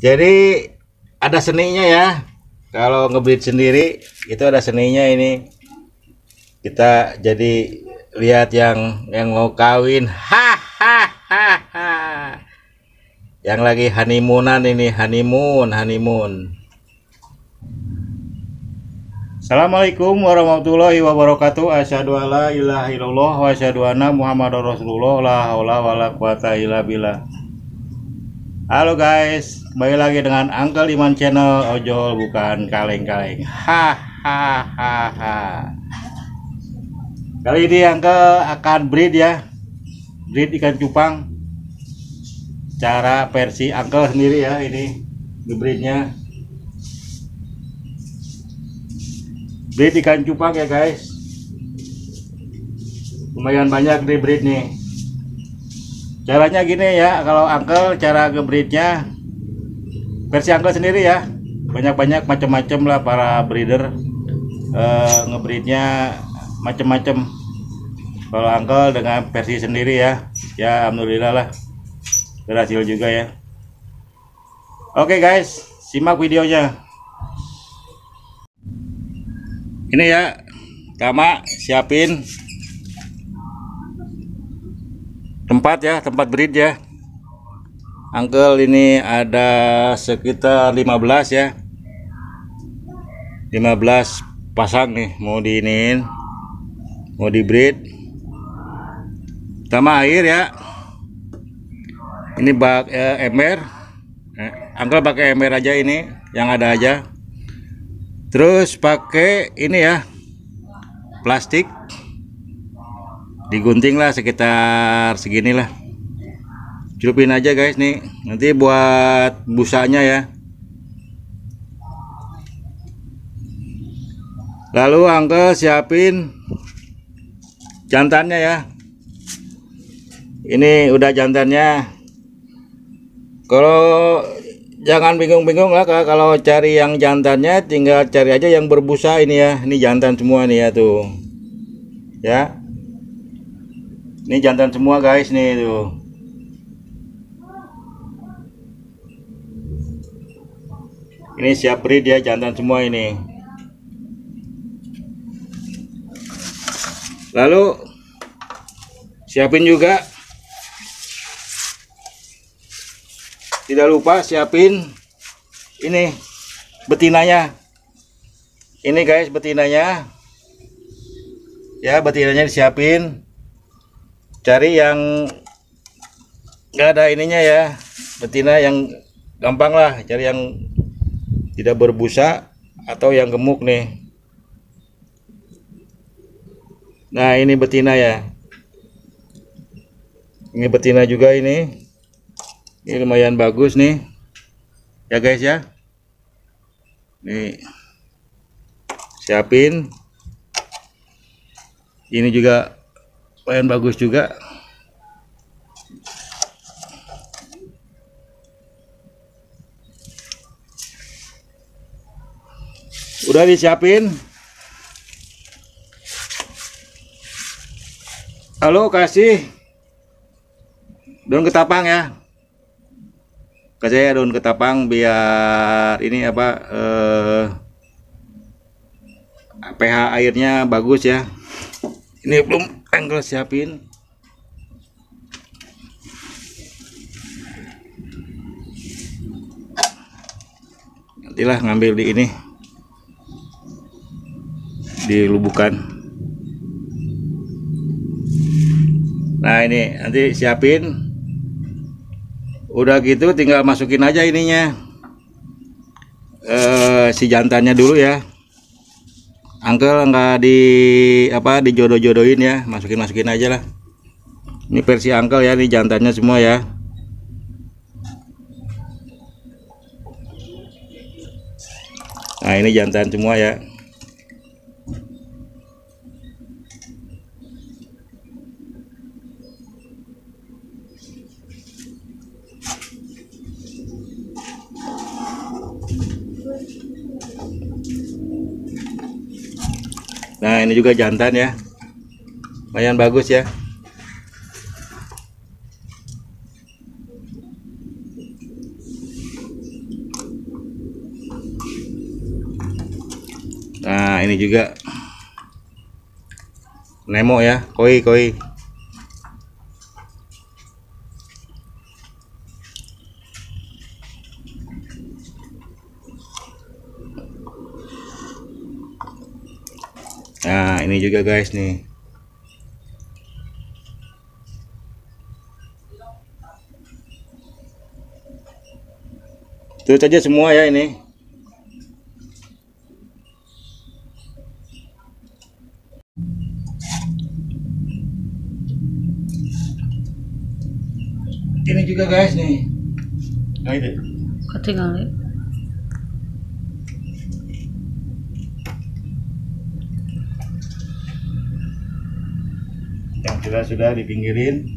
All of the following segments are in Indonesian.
Jadi ada seninya ya. Kalau ngebreed sendiri itu ada seninya ini. Kita jadi lihat yang yang mau kawin. Hahaha. Yang lagi honeymoonan ini, honeymoon, honeymoon. Assalamualaikum warahmatullahi wabarakatuh. Asyhadu alla ilaha illallah wa asyhadu anna Muhammadar Rasulullah. La haula wala quwata illa billah. Halo guys, kembali lagi dengan Uncle Iman Channel ojol bukan kaleng-kaleng. Hahaha. Kali ini Uncle akan breed ya. Breed ikan cupang. Cara versi Uncle sendiri ya ini breednya. Breed ikan cupang ya guys. Lumayan banyak di breed nih caranya gini ya kalau uncle cara ngebreednya. Versi uncle sendiri ya. Banyak-banyak macam-macam lah para breeder eh, ngebreednya macam-macam kalau uncle dengan versi sendiri ya. Ya alhamdulillah lah. Berhasil juga ya. Oke guys. Simak videonya. Ini ya pertama siapin tempat ya tempat breed ya. Uncle ini ada sekitar 15 ya. 15 pasang nih mau diinin mau di breed pertama air ya. Ini bak eh, ember. Eh, Uncle pakai ember aja ini yang ada aja. Terus pakai ini ya plastik digunting lah sekitar segini lah celupin aja guys nih. Nanti buat busanya ya. Lalu angkel siapin jantannya ya. Ini udah jantannya. Kalau jangan bingung-bingung lah kalau cari yang jantannya tinggal cari aja yang berbusa ini ya. Ini jantan semua nih ya tuh. Ya ini jantan semua guys nih tuh. Ini siap breed ya jantan semua ini. Lalu siapin juga tidak lupa siapin ini betinanya. Ini guys betinanya. Ya betinanya disiapin cari yang nggak ada ininya ya betina yang gampang lah. Cari yang tidak berbusa atau yang gemuk nih. Nah ini betina ya. Ini betina juga ini. Ini lumayan bagus nih. Ya guys ya. Nih. Siapin. Ini juga lumayan bagus juga. Udah disiapin? Halo kasih. Daun ketapang ya. Kasih daun ketapang biar ini apa eh, pH airnya bagus ya. Ini belum angle siapin. Nantilah ngambil di ini. Di lubukan. Nah ini nanti siapin. Udah gitu tinggal masukin aja ininya. Eh, si jantannya dulu ya Uncle nggak di apa dijodoh-jodohin ya. Masukin masukin aja lah. Ini versi Uncle ya ini jantannya semua ya. Nah ini jantan semua ya nah ini juga jantan ya. Lumayan bagus ya. Nah ini juga Nemo ya. Koi koi. Ini juga guys nih. Itu saja semua ya ini. Ini juga guys nih. Nah itu. Ketinggalan. Sudah sudah dipinggirin.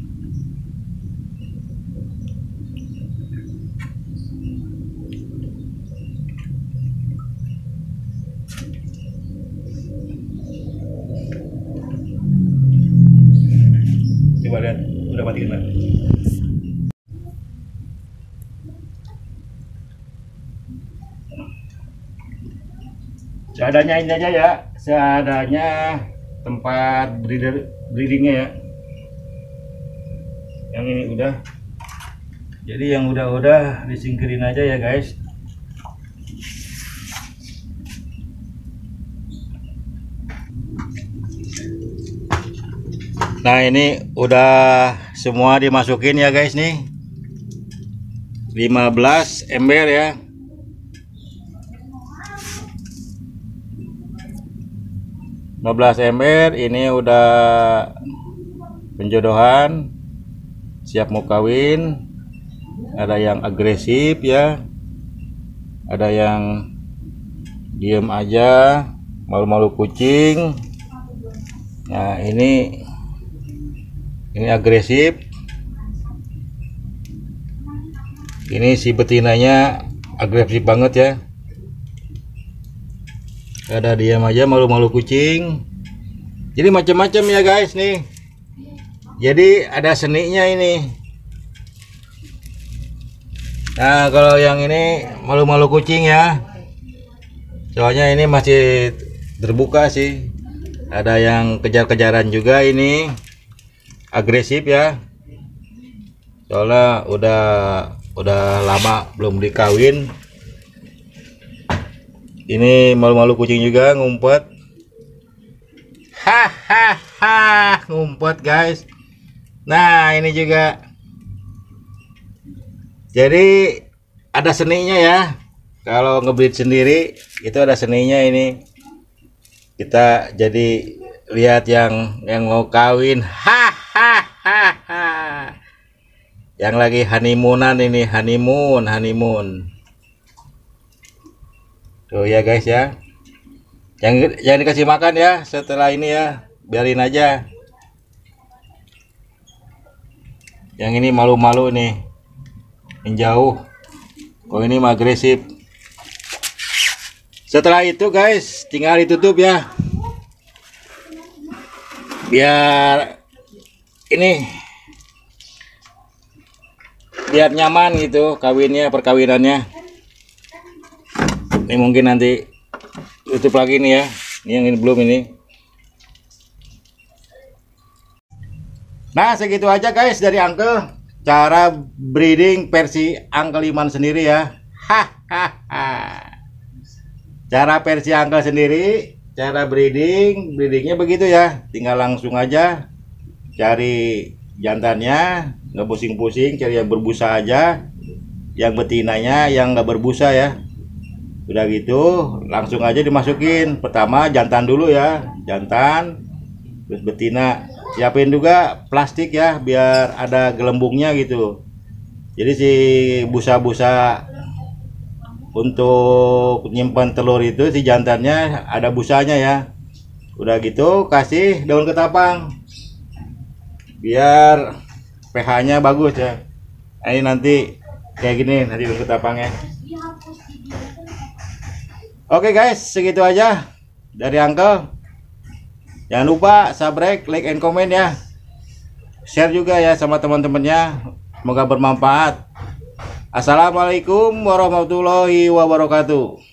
Coba lihat, udah mati kan? Seadanya ini aja ya, seadanya tempat breeder breedingnya ya. Yang ini udah. Jadi yang udah-udah disingkirin aja ya guys. Nah ini udah semua dimasukin ya guys nih 15 ember ya lima belas ember ini udah penjodohan siap mau kawin. Ada yang agresif ya ada yang diem aja malu-malu kucing. Nah ini ini agresif. Ini si betinanya agresif banget ya ada diam aja malu-malu kucing. Jadi macam-macam ya guys nih. Jadi ada seninya ini. Nah kalau yang ini malu-malu kucing ya. Soalnya ini masih terbuka sih. Ada yang kejar-kejaran juga ini. Agresif ya. Soalnya udah udah lama belum dikawin ini malu-malu kucing juga ngumpet. Hahaha ngumpet guys. Nah ini juga. Jadi ada seninya ya. Kalau ngebreed sendiri itu ada seninya ini. Kita jadi lihat yang yang mau kawin. Hahaha. Yang lagi honeymoonan ini honeymoon honeymoon tuh ya guys ya. Yang jangan dikasih makan ya setelah ini ya. Biarin aja. Yang ini malu-malu nih. Menjauh kok ini mah agresif. Setelah itu guys tinggal ditutup ya. Biar ini biar nyaman gitu kawinnya perkawinannya ini mungkin nanti tutup lagi nih ya ini yang ini belum ini. Nah segitu aja guys dari Uncle. Cara breeding versi Uncle Iman sendiri ya. Hahaha cara versi Uncle sendiri cara breeding breedingnya begitu ya. Tinggal langsung aja cari jantannya nggak pusing-pusing cari yang berbusa aja yang betinanya yang nggak berbusa ya udah gitu langsung aja dimasukin. Pertama jantan dulu ya. Jantan terus betina. Siapin juga plastik ya biar ada gelembungnya gitu. Jadi si busa-busa untuk nyimpan telur itu si jantannya ada busanya ya. Udah gitu kasih daun ketapang. Biar pH nya bagus ya. Ini nanti kayak gini nanti daun ketapangnya oke guys segitu aja dari Uncle. Jangan lupa subscribe like and comment ya. Share juga ya sama teman-temannya. Semoga bermanfaat. Assalamualaikum warahmatullahi wabarakatuh